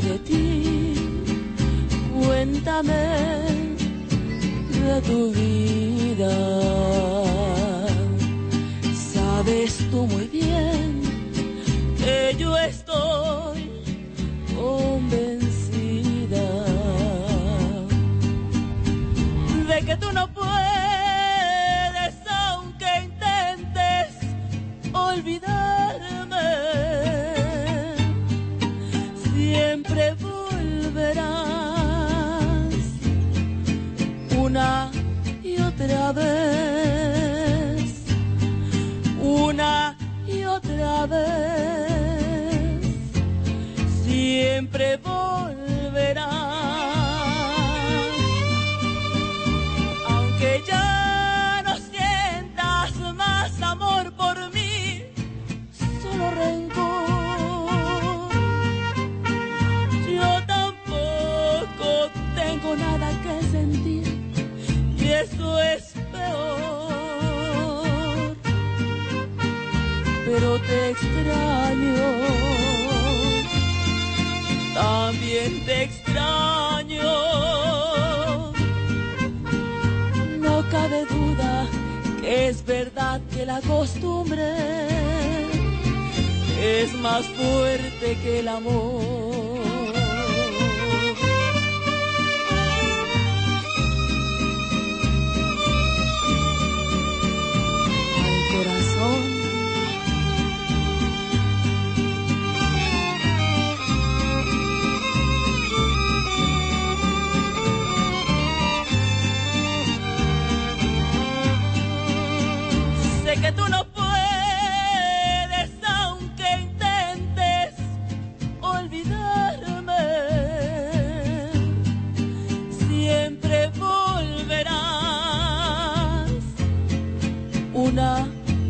de ti, cuéntame de tu vida. Sabes tú muy bien que yo estoy convencida de que tú no puedes, siempre volverás. Pero te extraño, también te extraño. No cabe duda que es verdad que la costumbre es más fuerte que el amor. Que tú no puedes, aunque intentes olvidarme. Siempre volverás una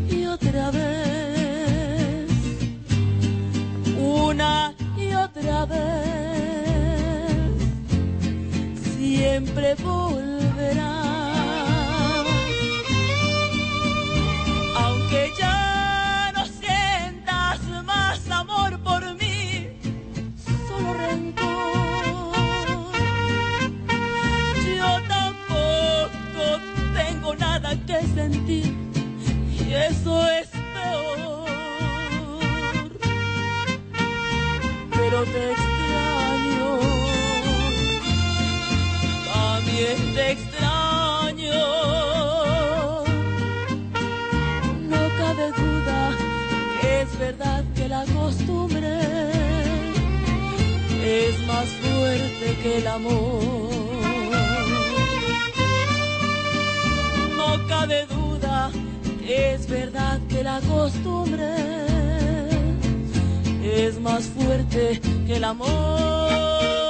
y otra vez, una y otra vez. Siempre volverás. Y eso es peor. Pero te extraño, también te extraño. No cabe duda, es verdad que la costumbre es más fuerte que el amor. No cabe duda, es verdad que la costumbre es más fuerte que el amor.